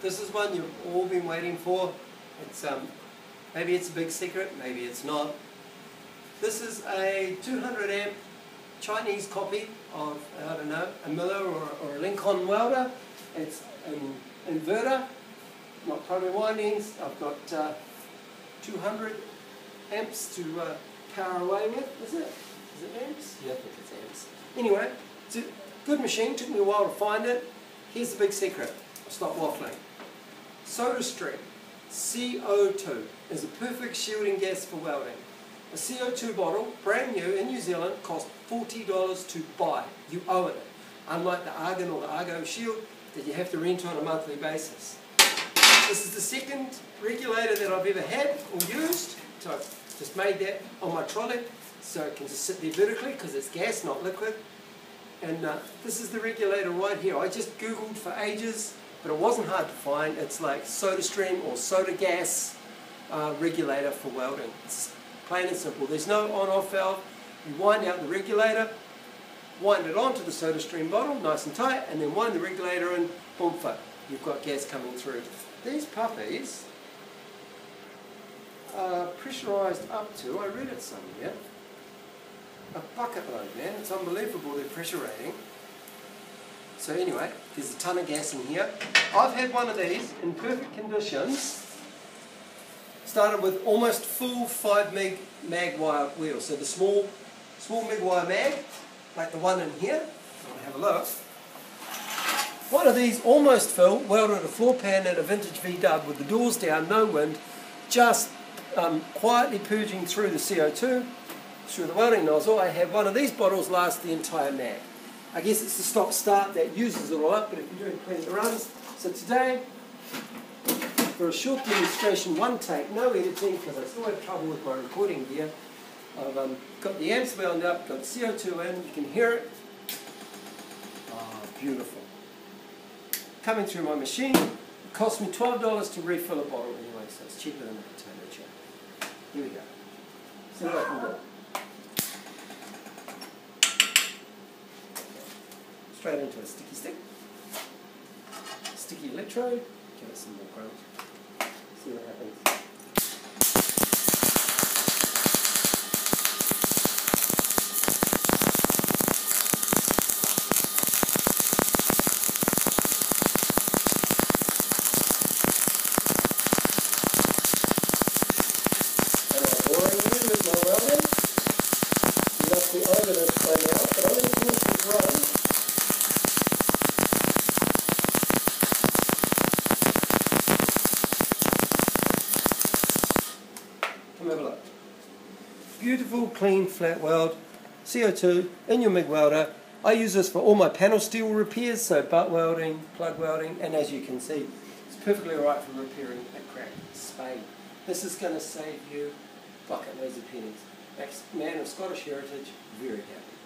This is one you've all been waiting for. It's um, maybe it's a big secret, maybe it's not. This is a 200 amp Chinese copy of I don't know a Miller or, or a Lincoln welder. It's an inverter, not primary windings. I've got uh, 200 amps to uh, power away with. Is it? Is it amps? Yeah, I think it's amps. Anyway, it's a good machine. Took me a while to find it. Here's the big secret. I'll stop waffling. SodaStream CO2 is a perfect shielding gas for welding. A CO2 bottle, brand new in New Zealand, costs $40 to buy. You own it. Unlike the Argon or the Argo Shield that you have to rent on a monthly basis. This is the second regulator that I've ever had or used. So I've just made that on my trolley so it can just sit there vertically because it's gas, not liquid. And uh, this is the regulator right here. I just googled for ages, but it wasn't hard to find. It's like SodaStream or soda gas uh, regulator for welding. It's plain and simple. There's no on-off valve. You wind out the regulator, wind it onto the SodaStream bottle, nice and tight, and then wind the regulator in, boom, you've got gas coming through. These puppies are pressurized up to, I read it somewhere, a bucket load, man. It's unbelievable, their pressure rating. So anyway, there's a ton of gas in here. I've had one of these in perfect conditions. Started with almost full 5 meg mag wire wheel. So the small, small meg wire mag, like the one in here. I'll have a look. One of these almost full, welded a floor pan at a vintage V-dub with the doors down, no wind, just um, quietly purging through the CO2 through the welding nozzle. I have one of these bottles last the entire mag. I guess it's the stop start that uses it all up, but if you're doing plenty of runs. So today, for a short demonstration, one take, no editing, because I still have trouble with my recording gear. I've um, got the amps wound up, got CO2 in, you can hear it. Ah, beautiful coming through my machine. It cost me $12 to refill a bottle anyway, so it's cheaper than a potato chip. Here we go. See what I can do. Straight into a sticky stick. Sticky electrode. Give it some more crumbs. See what happens. the evidence by now, but I'm going to finish this run. Come have a look. Beautiful, clean, flat weld, CO2 in your MIG welder. I use this for all my panel steel repairs, so butt welding, plug welding, and as you can see, it's perfectly alright for repairing a cracked spade. This is going to save you bucket loads of pennies man of Scottish heritage, very happy.